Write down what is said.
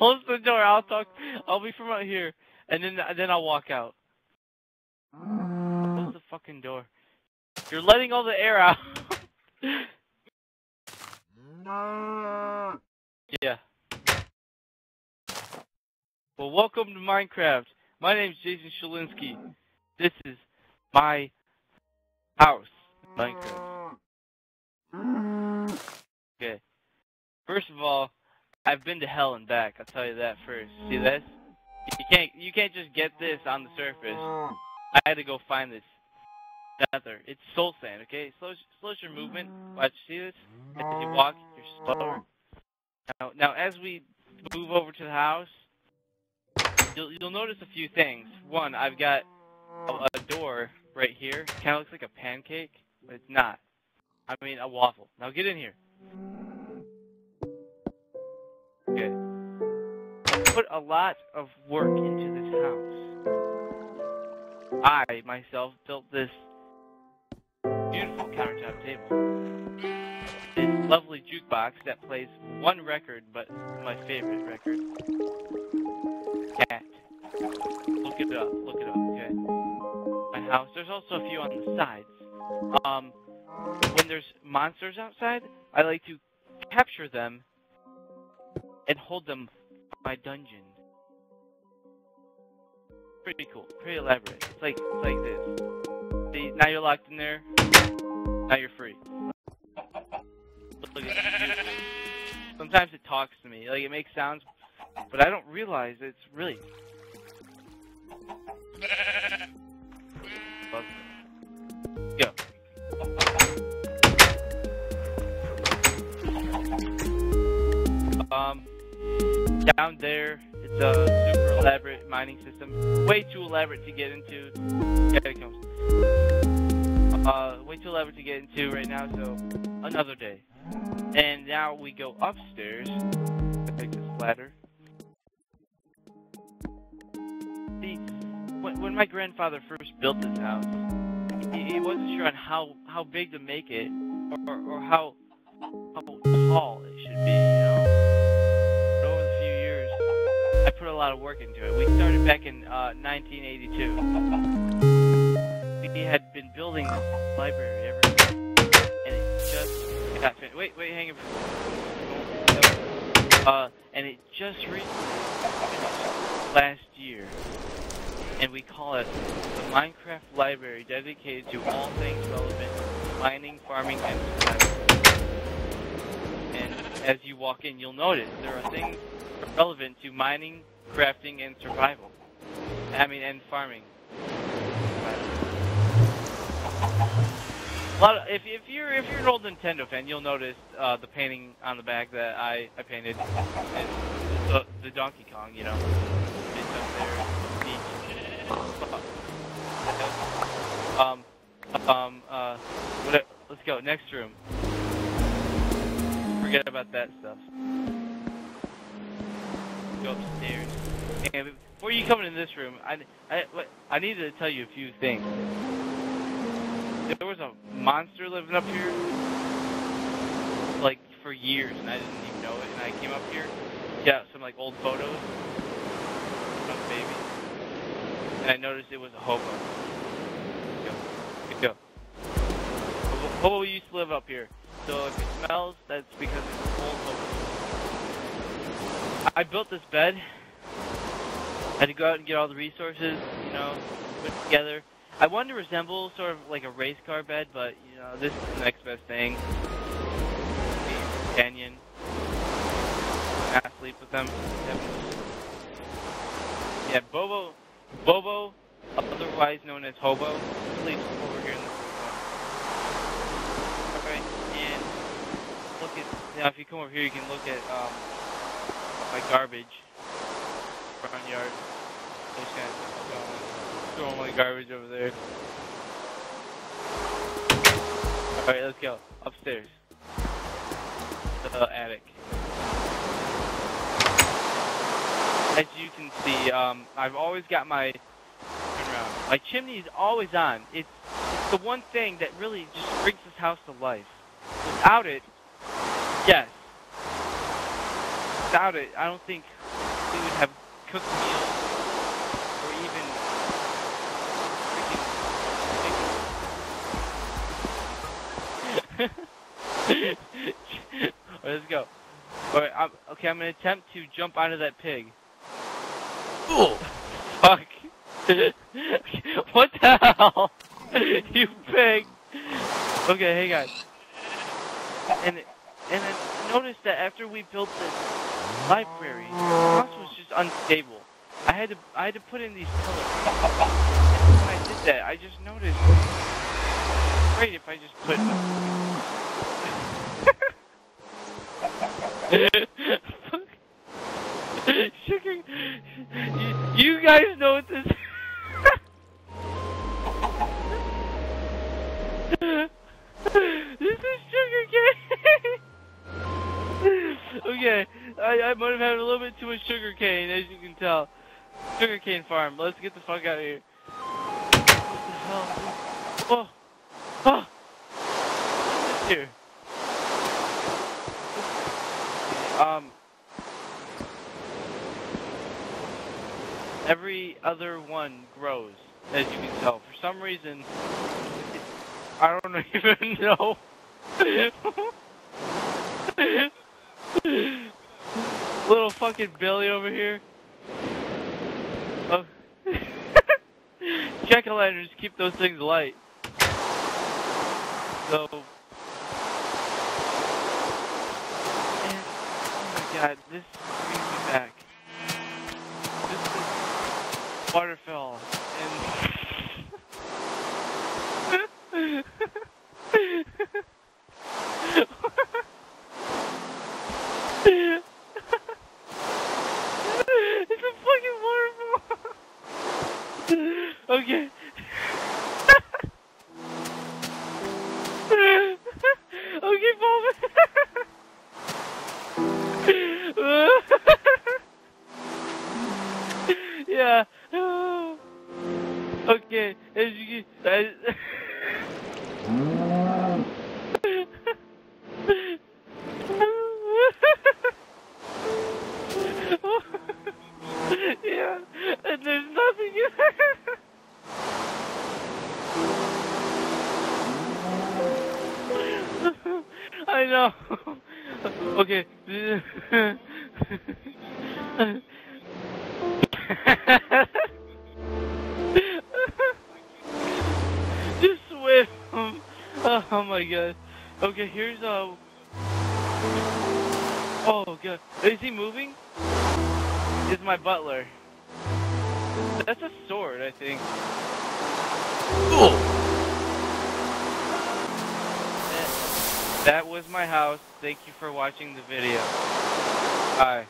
Close the door. I'll talk. I'll be from out here, and then then I'll walk out. Close the fucking door. You're letting all the air out. yeah. Well, welcome to Minecraft. My name's Jason Shalinsky. This is my house, Minecraft. Okay. First of all, I've been to hell and back. I'll tell you that first. See this? You can't you can't just get this on the surface. Uh. I had to go find this nether. It's soul sand. Okay, slows slows your movement. Watch. See this? As you walk, you're slower. Now, now as we move over to the house, you'll you'll notice a few things. One, I've got a, a door right here. Kind of looks like a pancake, but it's not. I mean a waffle. Now get in here. Lot of work into this house. I myself built this beautiful countertop table. This lovely jukebox that plays one record, but my favorite record. Cat. Look it up. Look it up. Okay. My house. There's also a few on the sides. Um, when there's monsters outside, I like to capture them and hold them in my dungeon. Pretty cool. Pretty elaborate. It's like it's like this. See, now you're locked in there. Now you're free. Look at. Sometimes it talks to me. Like it makes sounds, but I don't realize it's really. Go. Um, down there, it's a super elaborate mining system. Way too elaborate to get into. Catacombs. Uh, way too elaborate to get into right now, so another day. And now we go upstairs. I Take this ladder. See, when, when my grandfather first built this house, he, he wasn't sure on how, how big to make it, or, or how, how tall it should be, lot of work into it. We started back in uh, 1982. We had been building this library ever since, and it just got finished. Wait, wait, hang on. Uh, and it just recently last year, and we call it the Minecraft Library, dedicated to all things relevant to mining, farming, and survival. And as you walk in, you'll notice there are things relevant to mining, crafting, and survival. I mean, and farming. Of, if, if you're if you're an old Nintendo fan, you'll notice uh, the painting on the back that I, I painted. The, the Donkey Kong, you know. It's up there. Um, um, uh, what, let's go. Next room. Forget about that stuff. Upstairs. And before you come in this room, I, I, I needed to tell you a few things. There was a monster living up here, like, for years, and I didn't even know it, and I came up here, got some, like, old photos of a baby, and I noticed it was a hobo. Go. Go. Hobo used to live up here, so if it smells, that's because it's an old hobo. I built this bed. I had to go out and get all the resources, you know, put together. I wanted to resemble sort of like a race car bed, but, you know, this is the next best thing. Canyon. Not sleep with them. Yeah, Bobo, Bobo, otherwise known as Hobo, sleeps over here in the Alright, and look at, now if you come over here, you can look at, um, my garbage front yard. Just kind of throwing my garbage over there. Alright, let's go. Upstairs. The attic. As you can see, um, I've always got my. My chimney is always on. It's, it's the one thing that really just brings this house to life. Without it, yes. Without it, I don't think we would have cooked meals or even freaking chicken. Alright, let's go. Alright, I'm, okay, I'm gonna attempt to jump out of that pig. Oh, Fuck. what the hell? you pig. Okay, hey guys. And and then notice that after we built this library, the house was just unstable. I had to I had to put in these pillars. When I did that, I just noticed. Great if I just put. Sugar. You, you guys know what this. this is sugar cane. Okay, I, I might have had a little bit too much sugar cane, as you can tell. Sugar cane farm. Let's get the fuck out of here. What the hell? Oh, oh. Here? Um. Every other one grows, as you can tell. For some reason, I don't even know. Little fucking Billy over here. Oh. Jack o' lanterns keep those things light. So. And, oh my god, this brings me back. This is waterfall yeah, and there's nothing. I know. Okay. Oh my god. Okay, here's uh Oh god. Is he moving? Is my butler. That's a sword, I think. oh. That was my house. Thank you for watching the video. Bye.